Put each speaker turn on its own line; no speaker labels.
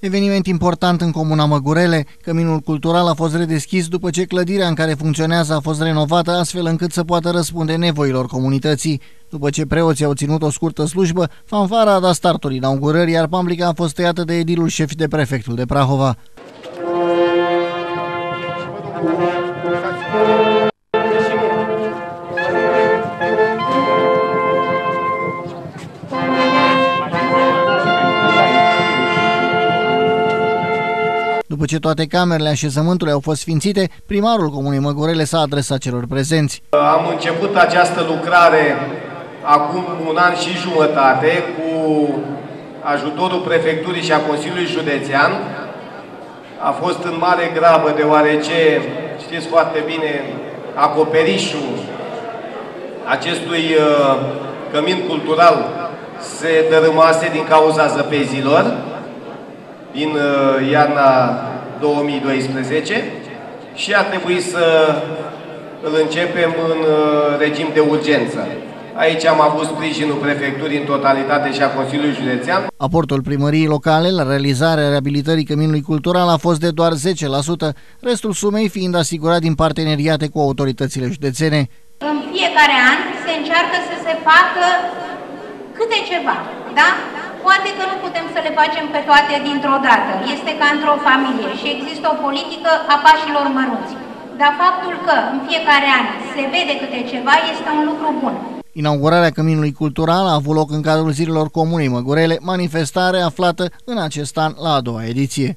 Eveniment important în comuna Măgurele, Căminul Cultural a fost redeschis după ce clădirea în care funcționează a fost renovată astfel încât să poată răspunde nevoilor comunității. După ce preoții au ținut o scurtă slujbă, fanfara a dat startul inaugurării, iar pamblica a fost tăiată de edilul șef de prefectul de Prahova. După ce toate camerele așezământului au fost sfințite, primarul Comunei Măgurele s-a adresat celor prezenți.
Am început această lucrare acum un an și jumătate cu ajutorul prefecturii și a Consiliului Județean. A fost în mare grabă deoarece, știți foarte bine, acoperișul acestui uh, cămin cultural se dărâmase din cauza zăpezilor din uh, iarna 2012 și a trebuit să îl începem în uh, regim de urgență. Aici am avut sprijinul prefecturii în totalitate și a Consiliului Județean.
Aportul primăriei locale la realizarea reabilitării căminului cultural a fost de doar 10%, restul sumei fiind asigurat din parteneriate cu autoritățile județene.
În fiecare an se încearcă să se facă câte ceva, da? Poate că nu putem să le facem pe toate dintr-o dată. Este ca într-o familie și există o politică a pașilor mărunți. Dar faptul că în fiecare an se vede câte ceva este un lucru bun.
Inaugurarea Căminului Cultural a avut loc în cadrul zilelor Comunei Măgurele, manifestare aflată în acest an la a doua ediție.